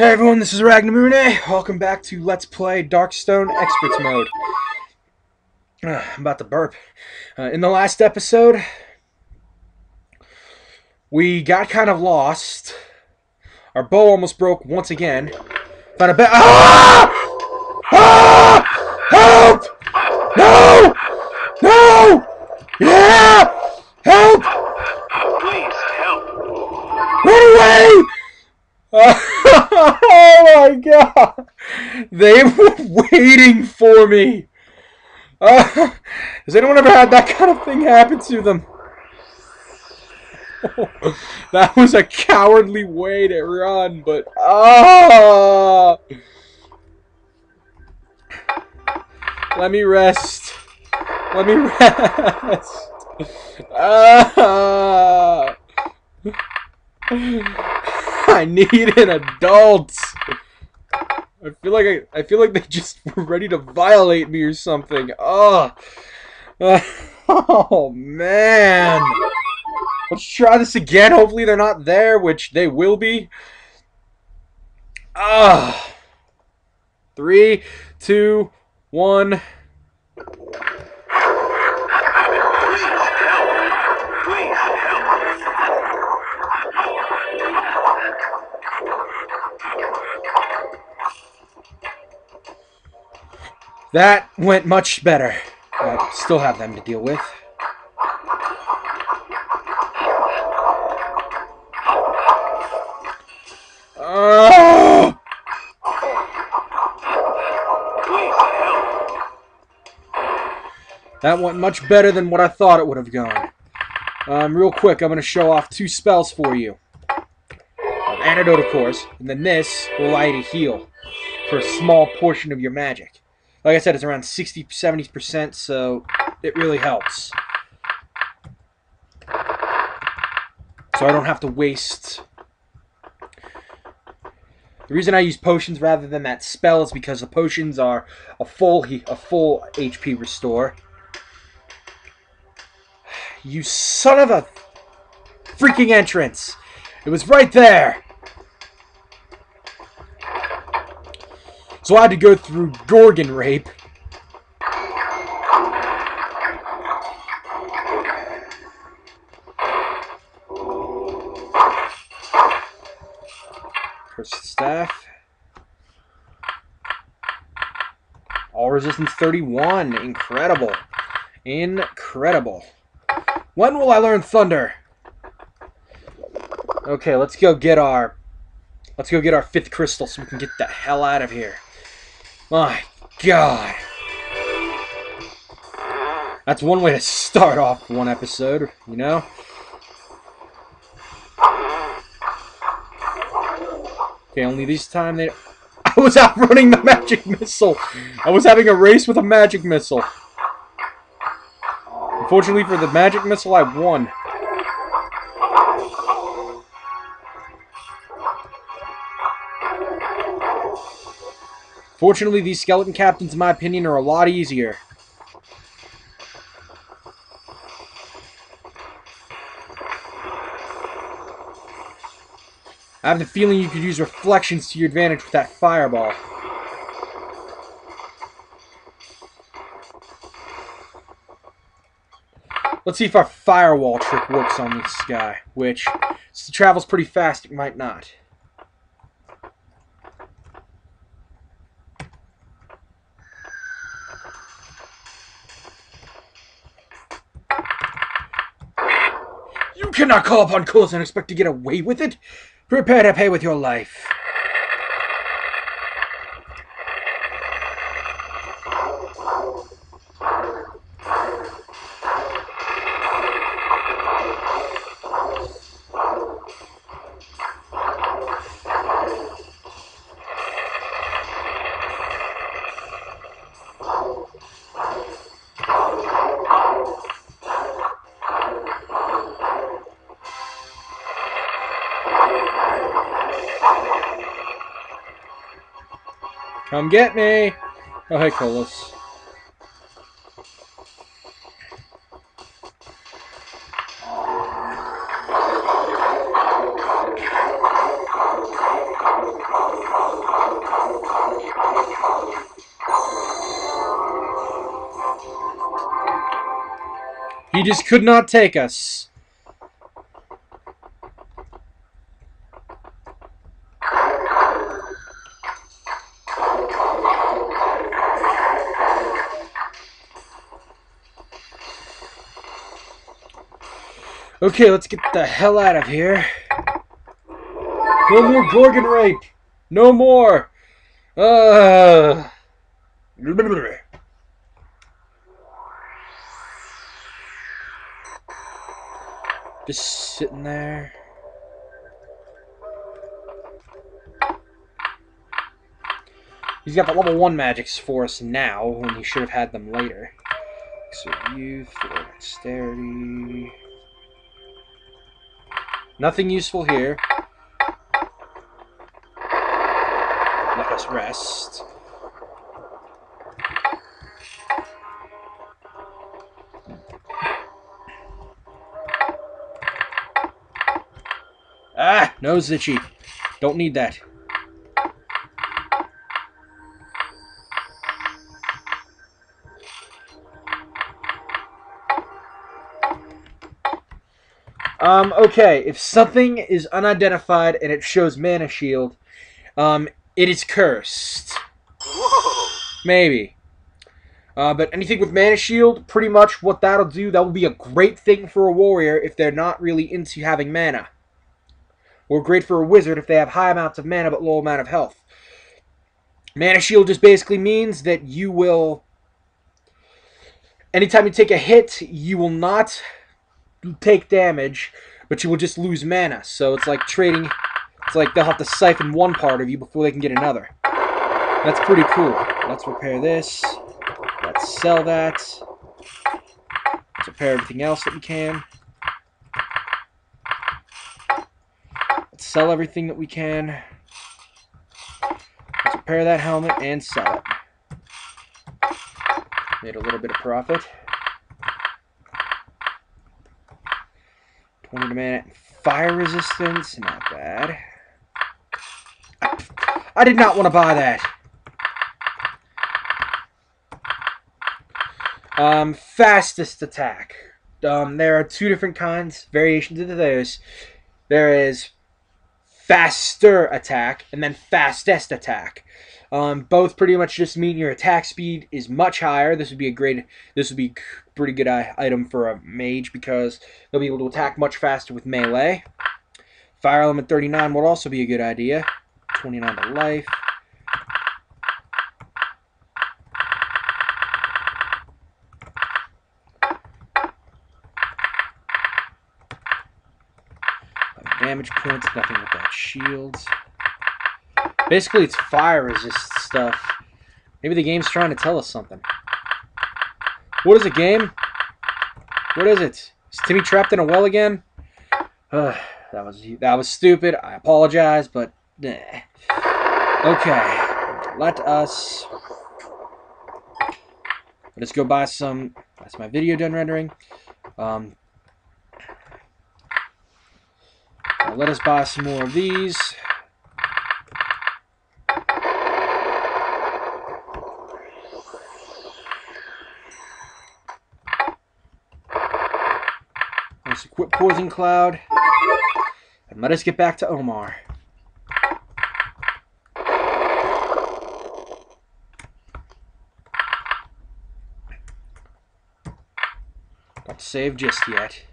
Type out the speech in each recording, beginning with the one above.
Hey everyone, this is Ragnamune. Welcome back to Let's Play Darkstone Experts Mode. Uh, I'm about to burp. Uh, in the last episode, we got kind of lost. Our bow almost broke once again. Found a bed. Ah! Ah! Help! No! No! Yeah! Help! Please help. Run away! oh my god! They were waiting for me! Uh, has anyone ever had that kind of thing happen to them? that was a cowardly way to run, but ah! Let me rest. Let me rest. Ah! I need an adult. I feel like I, I feel like they just were ready to violate me or something. Oh, oh man. Let's try this again. Hopefully they're not there, which they will be. Ah. Three, two, one. Please help. Please help. That went much better. I still have them to deal with. That went much better than what I thought it would have gone. Um, real quick, I'm going to show off two spells for you. Antidote, of course, and then this will allow you to heal for a small portion of your magic. Like I said, it's around 60 70%, so it really helps. So I don't have to waste. The reason I use potions rather than that spell is because the potions are a full a full HP restore. You son of a freaking entrance! It was right there! So I had to go through Gorgon Rape. Cursed Staff. All resistance 31. Incredible. Incredible. When will I learn Thunder? Okay, let's go get our let's go get our fifth crystal so we can get the hell out of here. My god. That's one way to start off one episode, you know? Okay, only this time they I was outrunning the magic missile. I was having a race with a magic missile. Unfortunately for the magic missile, I won. Fortunately, these skeleton captains, in my opinion, are a lot easier. I have the feeling you could use reflections to your advantage with that fireball. Let's see if our firewall trick works on this guy, which, since it travels pretty fast, it might not. Cannot call upon coolness and expect to get away with it. Prepare to pay with your life. Come get me! Oh, hey, Colas. He just could not take us. Okay, let's get the hell out of here. No more Gorgon rape. No more. Uh. Just sitting there. He's got the level 1 magics for us now, when he should have had them later. So youth, or dexterity. Nothing useful here. Let us rest. Ah! Nose itchy. Don't need that. Um, okay, if something is unidentified and it shows mana shield, um, it is cursed. Whoa! Maybe. Uh, but anything with mana shield, pretty much what that'll do, that will be a great thing for a warrior if they're not really into having mana. Or great for a wizard if they have high amounts of mana but low amount of health. Mana shield just basically means that you will... Anytime you take a hit, you will not take damage, but you will just lose mana. So it's like trading... It's like they'll have to siphon one part of you before they can get another. That's pretty cool. Let's repair this. Let's sell that. Let's repair everything else that we can. Let's sell everything that we can. Let's repair that helmet and sell it. Made a little bit of profit. 20 to mana. Fire resistance, not bad. I did not want to buy that. Um, fastest attack. Um, there are two different kinds, variations of those. There is faster attack and then fastest attack. Um, both pretty much just mean your attack speed is much higher. This would be a great, this would be pretty good item for a mage because they'll be able to attack much faster with melee. Fire element 39 would also be a good idea. 29 to life. Damage points, nothing with that shields. Basically, it's fire resist stuff. Maybe the game's trying to tell us something. What is a game? What is it? Is Timmy trapped in a well again? Uh, that was that was stupid. I apologize, but eh. okay. Let us let us go buy some. That's my video done rendering. Um, let us buy some more of these. Let's equip Poison Cloud. And let us get back to Omar. Not to save just yet.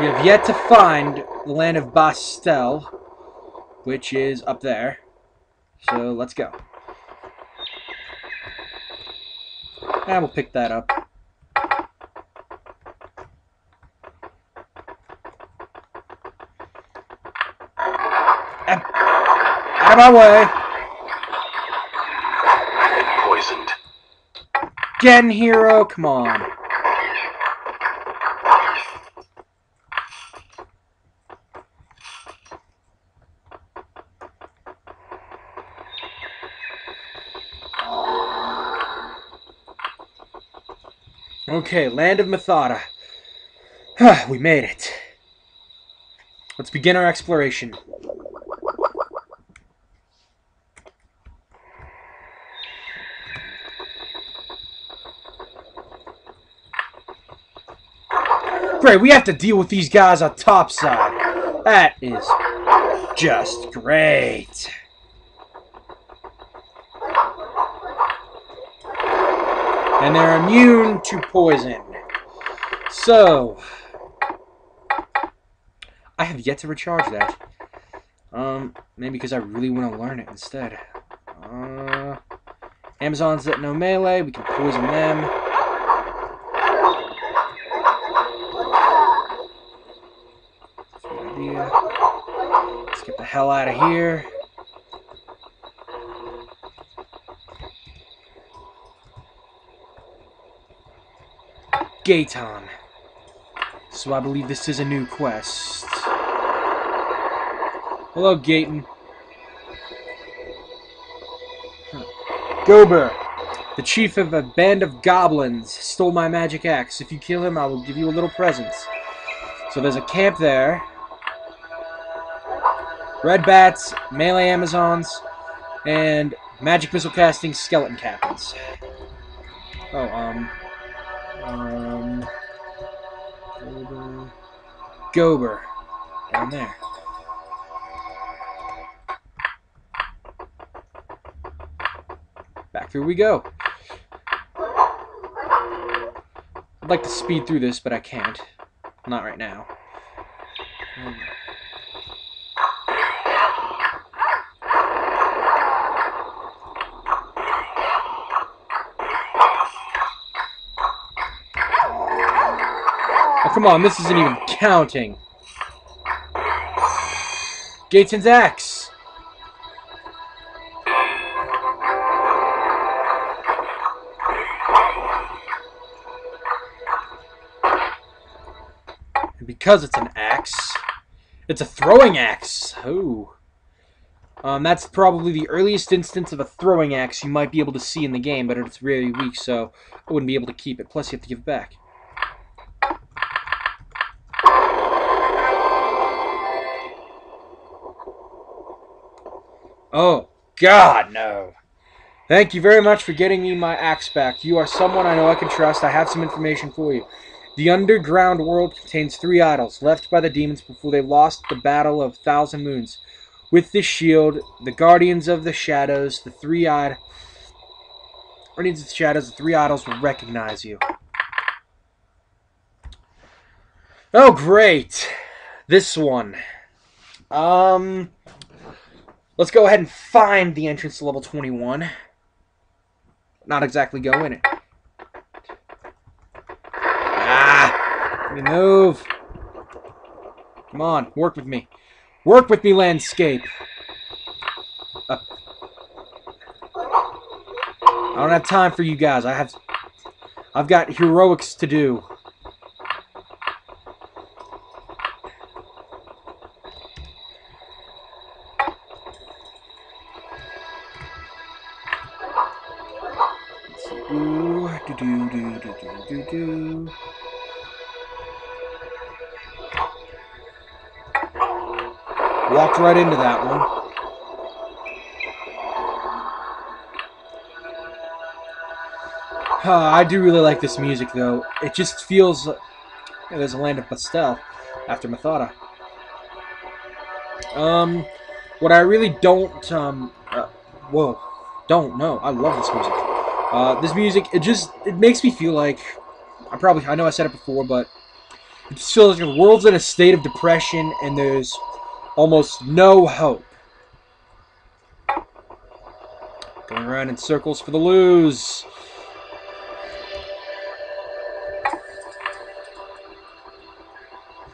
We have yet to find the land of Bastel, which is up there. So let's go. And we'll pick that up. Out of my way! I've been poisoned. Gen hero, come on. Okay, Land of Mathada. we made it. Let's begin our exploration. Great, we have to deal with these guys on top side. That is just great. They're immune to poison. So, I have yet to recharge that. Um, maybe because I really want to learn it instead. Uh, Amazons that know melee, we can poison them. Let's get the hell out of here. Gaeton. So I believe this is a new quest. Hello, Gaeton. Gober, the chief of a band of goblins, stole my magic axe. If you kill him, I will give you a little present. So there's a camp there. Red Bats, Melee Amazons, and Magic Missile Casting Skeleton Captains. Oh, um... Um... Gober. Down there. Back through we go. I'd like to speed through this, but I can't. Not right now. Come on, this isn't even counting. Gaeton's axe. And because it's an axe, it's a throwing axe. Oh. Um, that's probably the earliest instance of a throwing axe you might be able to see in the game, but it's really weak, so I wouldn't be able to keep it. Plus, you have to give it back. Oh, God, no. Thank you very much for getting me my axe back. You are someone I know I can trust. I have some information for you. The underground world contains three idols, left by the demons before they lost the Battle of Thousand Moons. With this shield, the Guardians of the Shadows, the three-eyed... Guardians of the Shadows, the three idols will recognize you. Oh, great. This one. Um... Let's go ahead and find the entrance to level 21. Not exactly go in it. Ah! Let me move. Come on, work with me. Work with me, landscape. Uh, I don't have time for you guys. I have... I've got heroics to do. Do do do do do do do. Walked right into that one. Uh, I do really like this music, though. It just feels like there's a land of Pastel after Mathada. Um, what I really don't, um, uh, whoa, don't know. I love this music. Uh, this music, it just, it makes me feel like, I probably, I know I said it before, but it just feels like the world's in a state of depression and there's almost no hope. Going around in circles for the lose.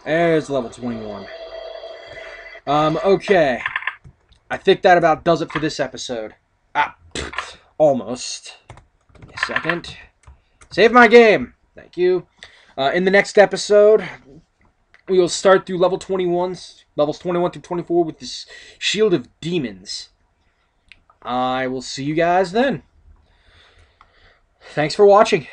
There's level 21. Um, okay. I think that about does it for this episode. Ah, almost. Second. Save my game. Thank you. Uh, in the next episode, we will start through level 21, levels 21 through 24 with this Shield of Demons. I will see you guys then. Thanks for watching.